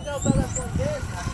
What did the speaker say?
o telefone dele,